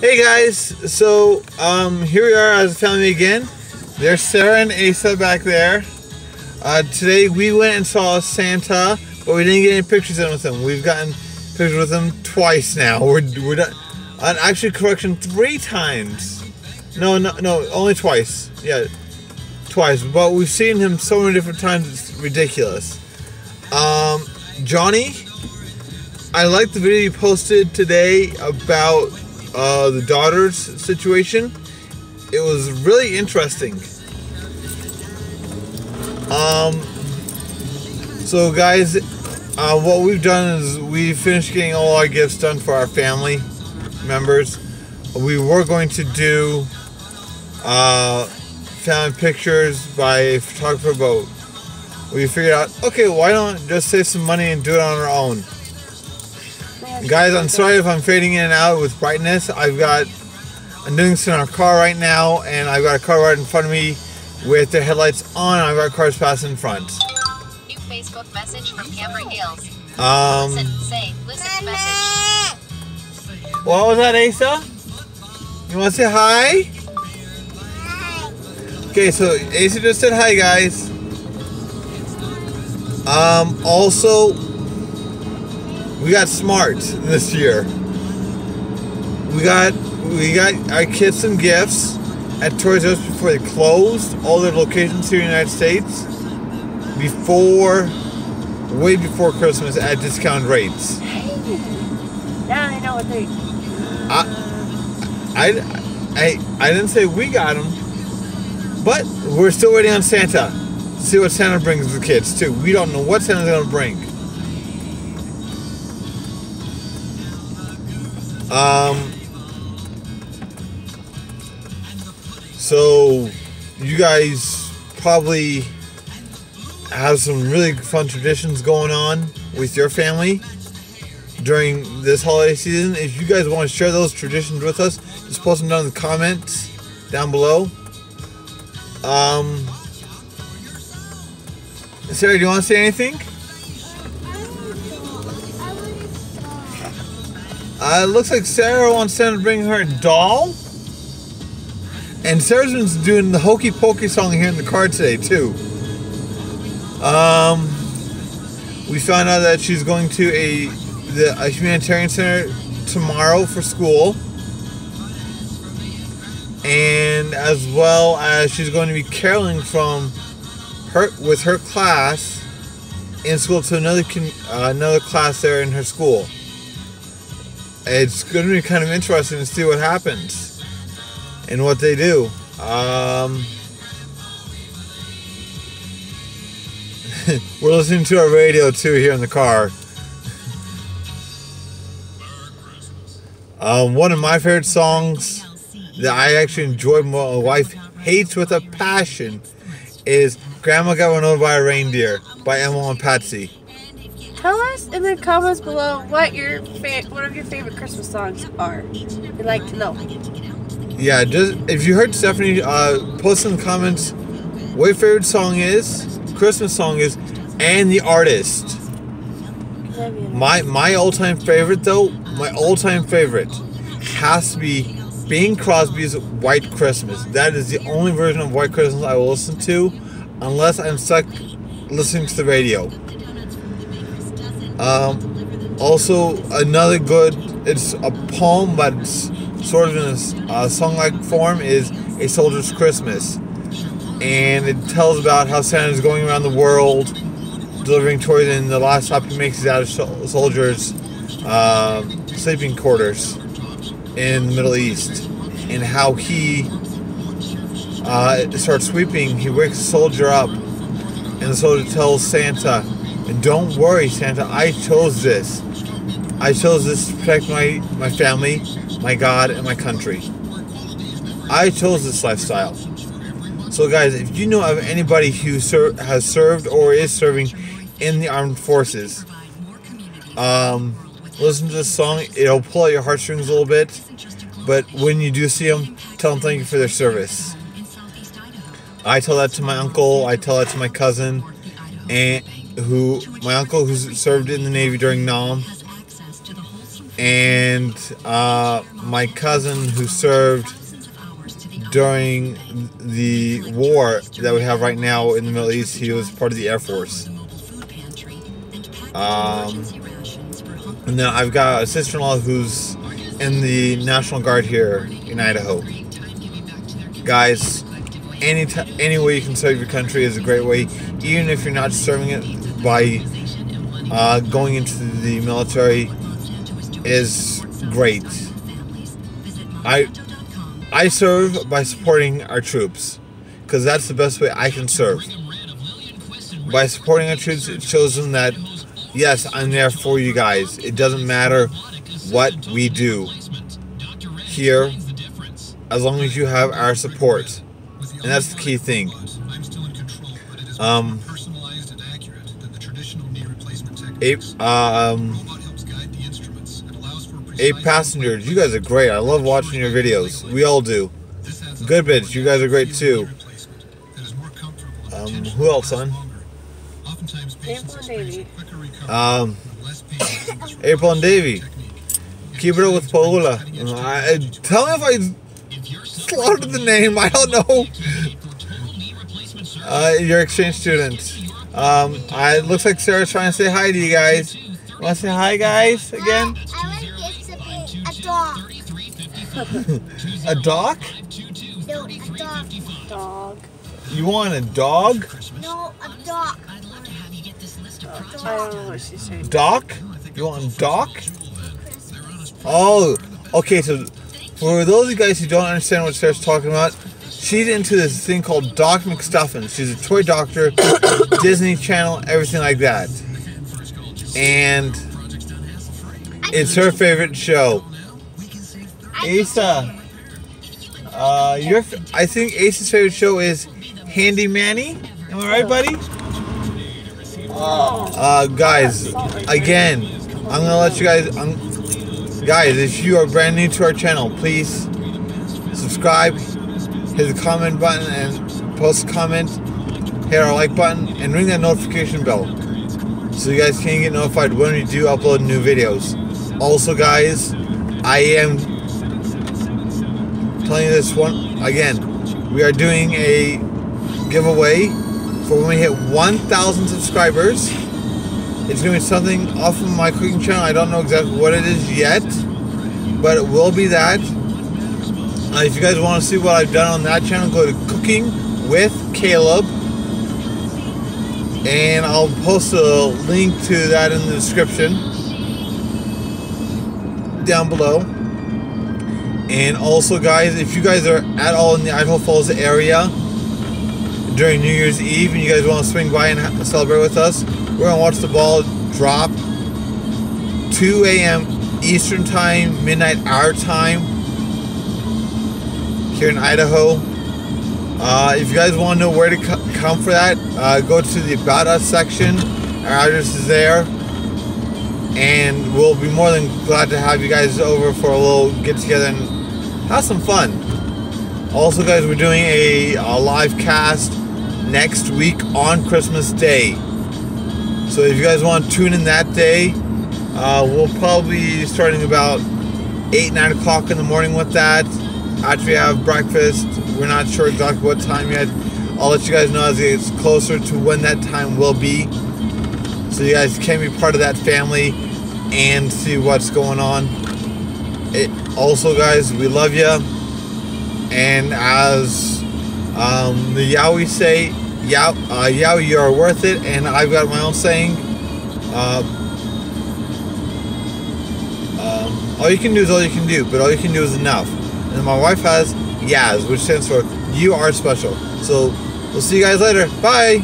Hey guys, so um, here we are as a family again. There's Sarah and Asa back there. Uh, today we went and saw Santa, but we didn't get any pictures in with him. We've gotten pictures with him twice now. We're we're done. Uh, actually, correction, three times. No, no, no, only twice. Yeah, twice. But we've seen him so many different times. It's ridiculous. Um, Johnny, I like the video you posted today about uh, the daughter's situation. It was really interesting. Um, so guys, uh, what we've done is we finished getting all our gifts done for our family members. We were going to do uh, family pictures by a photographer, but we figured out, okay, why don't just save some money and do it on our own? Guys, I'm sorry if I'm fading in and out with brightness. I've got, I'm doing this in our car right now, and I've got a car right in front of me with the headlights on. I've got cars passing in front. New Facebook message from Camry Hills. Um, Listen, say, listen to message. what was that, Asa? You want to say hi? Okay, so Asa just said hi, guys. Um, also, we got smart this year. We got we got our kids some gifts at Toys R Us before they closed all their locations here in the United States. Before, way before Christmas at discount rates. Now I know what they. I, I, I didn't say we got them, but we're still waiting on Santa. to See what Santa brings the kids too. We don't know what Santa's gonna bring. Um. So, you guys probably have some really fun traditions going on with your family during this holiday season. If you guys want to share those traditions with us, just post them down in the comments down below. Um, Sarah, do you want to say anything? Uh, it looks like Sarah wants Santa to bring her a doll. And Sarah's been doing the Hokey Pokey song here in the car today, too. Um, we found out that she's going to a the a humanitarian center tomorrow for school, and as well as she's going to be caroling from her with her class in school to another uh, another class there in her school. It's going to be kind of interesting to see what happens and what they do. Um, we're listening to our radio too here in the car. Um, one of my favorite songs that I actually enjoy my wife hates with a passion, is Grandma Got Run Over by a Reindeer by Elmo and Patsy. Tell us in the comments below what your one of your favorite Christmas songs are. We'd like to know. Yeah, just if you heard Stephanie uh, post in the comments what your favorite song is, Christmas song is, and the artist. My my all time favorite though, my all time favorite has to be Bing Crosby's White Christmas. That is the only version of White Christmas I will listen to, unless I'm stuck listening to the radio. Um, also another good, it's a poem, but it's sort of in a uh, song-like form. Is A Soldier's Christmas, and it tells about how Santa's going around the world delivering toys, and the last stop he makes is out of sol- soldiers' uh, sleeping quarters in the Middle East, and how he uh, starts sweeping. He wakes a soldier up, and the soldier tells Santa, "And don't worry, Santa. I chose this. I chose this to protect my my family, my God, and my country. I chose this lifestyle." So, guys, if you know of anybody who ser- has served or is serving in the armed forces, um, listen to this song. It'll pull at your heartstrings a little bit, but when you do see them, tell them thank you for their service. I tell that to my uncle. I tell that to my cousin, and who my uncle who served in the Navy during Nam, and uh, my cousin who served during the war that we have right now in the Middle East. He was part of the Air Force. Um, and then I've got a sister-in-law who's in the National Guard here in Idaho. Guys, any any way you can serve your country is a great way, even if you're not serving it by uh, going into the military is great. I I serve by supporting our troops because that's the best way I can serve. By supporting our troops, it shows them that yes, I'm there for you guys. It doesn't matter what we do here, as long as you have our support, and that's the key thing. Um, eight, um, eight passengers. You guys are great. I love watching your videos. We all do. Good bitch. You guys are great too. Um, who else, son? April and Davey. Um, April and Davy. Keep it up with Paula. I, tell me if I slaughtered the name. I don't know. Uh, your exchange student. Um, I, it looks like Sarah's trying to say hi to you guys. Want to say hi, guys, again? I want it to be a dog. A dog? No, a dog. Dog. You want a dog? No, a dog. I don't know what she's saying. Doc? You want Doc? Oh, okay. So, for those of you guys who don't understand what Sarah's talking about, she's into this thing called Doc McStuffin. She's a toy doctor, Disney Channel, everything like that. And it's her favorite show. Asa, uh, your I think Asa's favorite show is Handy Manny. Am I right, buddy? Uh, guys, again, I'm gonna let you guys. I'm, guys, if you are brand new to our channel, please subscribe, hit the comment button, and post a comment. Hit our like button and ring that notification bell, so you guys can get notified when we do upload new videos. Also, guys, I am telling you this one again. We are doing a giveaway for when we hit 1,000 subscribers. It's going to be something off of my cooking channel. I don't know exactly what it is yet, but it will be that. Uh, if you guys want to see what I've done on that channel, go to Cooking with Caleb. And I'll post a link to that in the description down below. And also, guys, if you guys are at all in the Idaho Falls area during New Year's Eve and you guys want to swing by and celebrate with us, we're going to watch the ball drop 2 a.m. Eastern Time, midnight our time here in Idaho. Uh, if you guys want to know where to co- come for that, uh, go to the About Us section. Our address is there. And we'll be more than glad to have you guys over for a little get together and have some fun. Also, guys, we're doing a, a live cast next week on Christmas Day. So if you guys want to tune in that day, uh, we'll probably be starting about 8, 9 o'clock in the morning with that. After we have breakfast, we're not sure exactly what time yet. I'll let you guys know as it gets closer to when that time will be. So you guys can be part of that family and see what's going on. It also, guys, we love you. And as um, the Yowie say, Yow, uh, you are worth it. And I've got my own saying. Uh, um, all you can do is all you can do, but all you can do is enough. And my wife has Yaz, which stands for You Are Special. So we'll see you guys later. Bye.